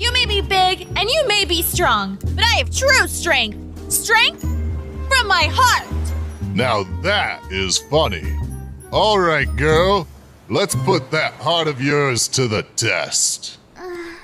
You may be big and you may be strong, but I have true strength. Strength from my heart. Now that is funny. All right, girl. Let's put that heart of yours to the test. Uh,